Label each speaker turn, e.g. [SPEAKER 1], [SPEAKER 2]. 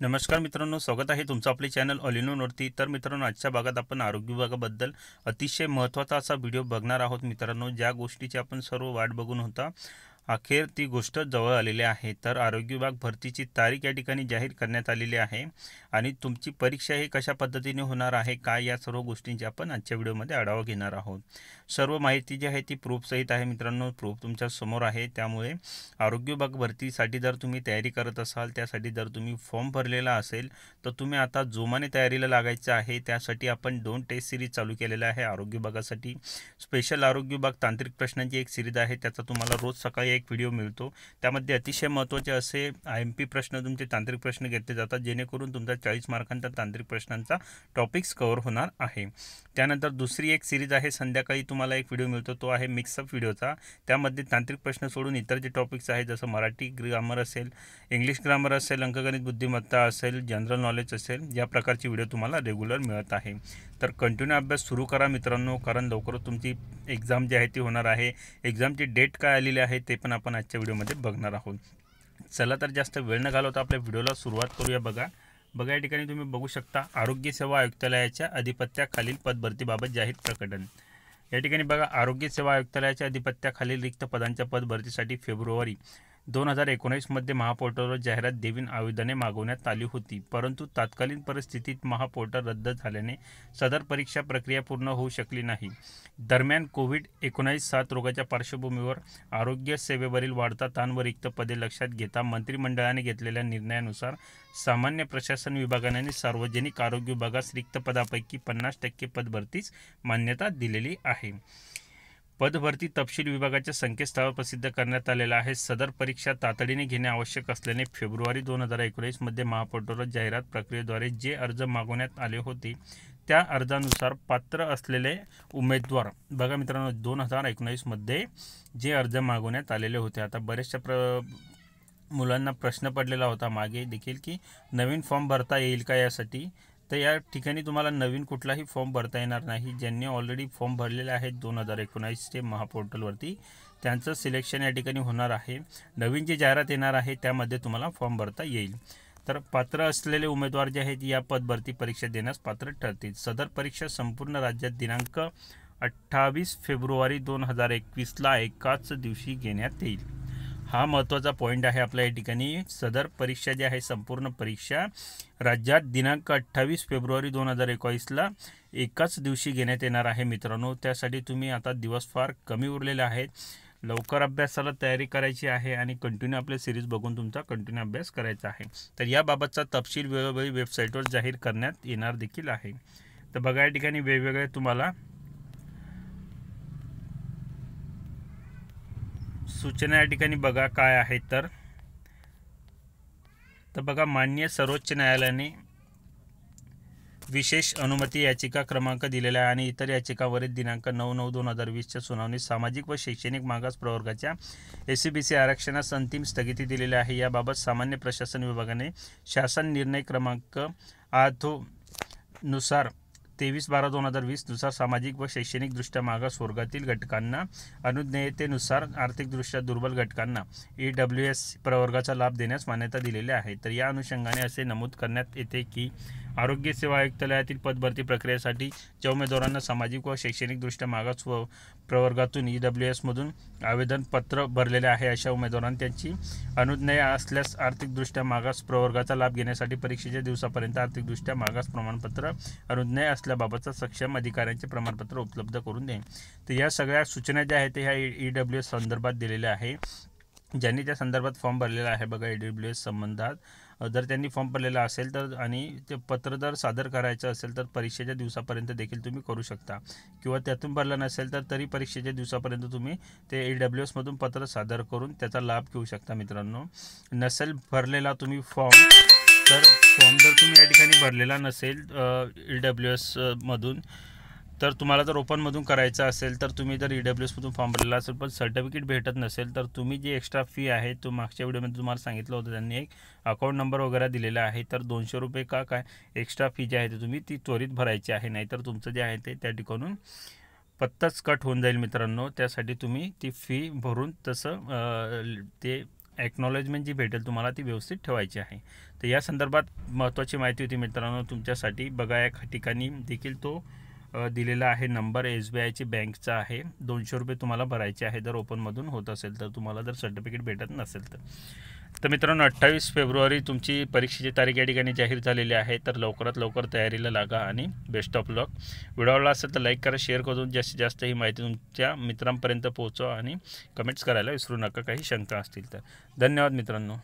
[SPEAKER 1] नमस्कार मित्रांनो स्वागत आहे तुमचं आपले चॅनल ऑलिनोनवरती तर मित्रांनो आजच्या भागात आपण आरोग्य विभागाबद्दल अतिशय महत्त्वाचा असा व्हिडिओ बघणार आहोत मित्रांनो ज्या गोष्टीची आपण सर्व वाट बघून होता. अखेर ती गोष्ट जवळ आलेली आहे. तर आरोग्य विभाग भरतीची तारीख या ठिकाणी जाहीर करण्यात आलेली आहे. आणि तुमची परीक्षा ही कशा पद्धतीने होणार आहे? काय या सर्व गोष्टींची आपण आजच्या व्हिडिओमध्ये आढावा घेणार आहोत. सर्व माहिती जी आहे ती प्रूफसहित आहे मित्रांनो. प्रूफ तुमच्यासमोर आहे. त्यामुळे आरोग्य विभाग भरतीसाठी जर तुम्ही तयारी करत असाल त्यासाठी जर तुम्ही फॉर्म भरलेला असेल तर तुम्ही आता जोमाने तयारीला लागायचं आहे त्यासाठी आपण दोन टेस्ट सिरीज चालू केलेल्या आहे आरोग्य विभागासाठी. स्पेशल आरोग्य विभाग तांत्रिक प्रश्नांची एक सिरीज आहे त्याचा तुम्हाला रोज सकाळी एक व्हिडिओ मिळतो. त्यामध्ये अतिशय महत्त्वाचे असे आय एम पी प्रश्न तुमचे तांत्रिक प्रश्न घेतले जातात जेणेकरून तुमचा चाळीस मार्कांचा तांत्रिक प्रश्नांचा टॉपिक्स कवर होणार आहे. त्यानंतर दुसरी एक सिरीज आहे संध्याकाळी तुम्हाला एक व्हिडिओ मिळतो तो आहे मिक्सअप व्हिडिओचा त्यामध्ये तांत्रिक प्रश्न सोडून इतर जे टॉपिक्स आहेत जसं मराठी ग्रामर असेल इंग्लिश ग्रामर असेल अंकगणित बुद्धिमत्ता असेल जनरल नॉलेज असेल या प्रकारची व्हिडिओ तुम्हाला रेग्युलर मिळत आहे. तर कंटिन्यू अभ्यास सुरू करा मित्रांनो कारण लवकरच तुमची एक्झाम जी आहे ती होणार आहे. एक्झामची डेट काय आलेली आहे ते पण आपण आजच्या व्हिडिओमध्ये बघणार आहोत. चला तर जास्त वेळ न घालवता आपल्या व्हिडिओला सुरुवात करूया बघा. बघा या ठिकाणी तुम्ही बघू शकता आरोग्य सेवा आयुक्तालयाच्या अधिपत्याखालील पदभरतीबाबत जाहीर प्रकटन. या ठिकाणी बघा आरोग्य सेवा आयुक्तालयाच्या अधिपत्याखालील रिक्त पदांच्या पदभरतीसाठी फेब्रुवारी. दोन हजार एकोणीसमध्ये महापोर्टलवर जाहिरात देवीन आवेदने मागवण्यात आली होती. परंतु तात्कालीन परिस्थितीत महापोर्टल रद्द झाल्याने सदर परीक्षा प्रक्रिया पूर्ण होऊ शकली नाही. दरम्यान कोविड एकोणावीस सात रोगाच्या पार्श्वभूमीवर आरोग्य सेवेवरील वाढता ताण व रिक्त पदे लक्षात घेता मंत्रिमंडळाने घेतलेल्या निर्णयानुसार सामान्य प्रशासन विभागाने सार्वजनिक आरोग्य विभागास रिक्त पदापैकी पन्नास टक्के पदभरतीस मान्यता दिलेली आहे. पदभरती तपशील विभागाच्या संकेतस्थळावर प्रसिद्ध करण्यात आलेला आहे. सदर परीक्षा तातडीने घेणे आवश्यक असल्याने फेब्रुवारी दोन हजार एकोणीसमध्ये महापोर्टलवर जाहिरात प्रक्रियेद्वारे जे अर्ज मागवण्यात आले होते त्या अर्जानुसार पात्र असलेले उमेदवार बघा मित्रांनो दोन हजार एकोणीसमध्ये जे अर्ज मागवण्यात आलेले होते. आता बरेचशा प्र मुलांना प्रश्न पडलेला होता मागे देखील की नवीन फॉर्म भरता येईल का यासाठी? तर या ठिकाणी तुम्हाला नवीन कुठलाही फॉर्म भरता येणार नाही. ज्यांनी ऑलरेडी फॉर्म भरलेले आहेत दोन हजार एकोणावीसचे महापोर्टलवरती त्यांचं सिलेक्शन या ठिकाणी होणार आहे. नवीन जी जाहिरात येणार आहे त्यामध्ये तुम्हाला फॉर्म भरता येईल. तर पात्र असलेले उमेदवार जे आहेत या पदभरती परीक्षा देण्यास पात्र ठरतील. सदर परीक्षा संपूर्ण राज्यात दिनांक अठ्ठावीस फेब्रुवारी दोन हजार एकवीसला एकाच दिवशी घेण्यात येईल. हा महत्त्वाचा पॉईंट आहे आपल्या या ठिकाणी. सदर परीक्षा जी आहे संपूर्ण परीक्षा राज्यात दिनांक अठ्ठावीस फेब्रुवारी दोन हजार एकोणीसला एकाच दिवशी घेण्यात येणार आहे मित्रांनो. त्यासाठी तुम्ही आता दिवस फार कमी उरलेले आहेत. लवकर अभ्यासाला तयारी करायची आहे आणि कंटिन्यू आपल्या सिरीज बघून तुमचा कंटिन्यू अभ्यास करायचा आहे. तर याबाबतचा तपशील वेळोवेळी वेबसाईटवर जाहीर करण्यात येणार देखील आहे. तर बघा या ठिकाणी वेगवेगळे तुम्हाला सूचना या ठिकाणी बघा काय आहे तर. तर बघा मान्य सर्वोच्च न्यायालयाने विशेष अनुमती याचिका क्रमांक दिलेला आहे आणि इतर याचिकावरील दिनांक नऊ नऊ दोन हजार वीसच्या सुनावणी सामाजिक व शैक्षणिक मागास प्रवर्गाच्या एस सी बी सी आरक्षणास अंतिम स्थगिती दिलेली आहे. याबाबत सामान्य प्रशासन विभागाने शासन निर्णय क्रमांक आथो नुसार तेवीस बारा दोन हजार वीसनुसार सामाजिक व शैक्षणिकदृष्ट्या मागास वर्गातील घटकांना अनुज्ञेयतेनुसार आर्थिकदृष्ट्या दुर्बल घटकांना ई डब्ल्यू एस प्रवर्गाचा लाभ देण्यास मान्यता दिलेली आहे. तर या अनुषंगाने असे नमूद करण्यात येते की आरोग्य सेवा आयुक्तालयातील पदभरती प्रक्रियेसाठी ज्या उमेदवारांना सामाजिक व शैक्षणिकदृष्ट्या मागास व प्रवर्गातून ई डब्ल्यू एसमधून आवेदनपत्र भरलेले आहे अशा उमेदवारांना त्यांची अनुज्ञेय असल्यास आर्थिकदृष्ट्या मागास प्रवर्गाचा लाभ घेण्यासाठी परीक्षेच्या दिवसापर्यंत आर्थिकदृष्ट्या मागास प्रमाणपत्र अनुज्ञेय असल्याबाबतचा सक्षम अधिकाऱ्यांचे प्रमाणपत्र उपलब्ध करून देईन. तर या सगळ्या सूचना ज्या आहेत ह्या ई डब्ल्यू एस संदर्भात दिलेल्या आहे. ज्यांनी त्या संदर्भात फॉर्म भरलेला आहे बघा ई डब्ल्यू एस संबंधात. जर त्यांनी फॉर्म भरलेला असेल तर आणि ते पत्र जर सादर करायचं असेल तर परीक्षेच्या दिवसापर्यंत देखील तुम्ही करू शकता. किंवा त्यातून भरलं नसेल तर तरी परीक्षेच्या दिवसापर्यंत तुम्ही ते ई डब्ल्यू एसमधून पत्र सादर करून त्याचा लाभ घेऊ शकता मित्रांनो. नसेल भरलेला तुम्ही फॉर्म तर फॉर्म जर तुम्ही या ठिकाणी भरलेला नसेल ई डब्ल्यू एसमधून तर तुम्हाला जर ओपनमधून करायचं असेल तर तुम्ही जर ई डब्ल्यू एसमधून फॉर्म भरलेला असेल पण सर्टिफिकेट भेटत नसेल तर तुम्ही जी एक्स्ट्रा फी आहे तो मागच्या व्हिडिओमध्ये तुम्हाला सांगितलं होतं. त्यांनी एक अकाउंट नंबर वगैरे दिलेला आहे तर दोनशे रुपये का काय एक्स्ट्रा फी जी आहे ते तुम्ही ती त्वरित भरायची आहे. नाहीतर तुमचं जे आहे ते त्या ठिकाणून पत्ताच कट होऊन जाईल मित्रांनो. त्यासाठी तुम्ही ती फी भरून तसं ते ॲक्नॉलेजमेंट जी भेटेल तुम्हाला ती व्यवस्थित ठेवायची आहे. तर या संदर्भात महत्त्वाची माहिती होती मित्रांनो तुमच्यासाठी. बघा या ठिकाणी देखील तो दिलेला आहे. नंबर एस बी आयची बँकचा आहे. दोनशे रुपये तुम्हाला भरायचे आहे. जर ओपनमधून होत असेल तर तुम्हाला जर सर्टिफिकेट भेटत नसेल तर. तर मित्रांनो अठ्ठावीस फेब्रुवारी तुमची परीक्षेची तारीख या ठिकाणी जाहीर झालेली आहे. तर लवकरात लवकर तयारीला लागा आणि बेस्ट ऑफ लक व्हिडिओ आवडला असेल तर लाईक करा शेअर करून जास्तीत जास्त ही माहिती तुमच्या मित्रांपर्यंत पोहोचवा आणि कमेंट्स करायला विसरू नका. काही शंका असतील तर. धन्यवाद मित्रांनो.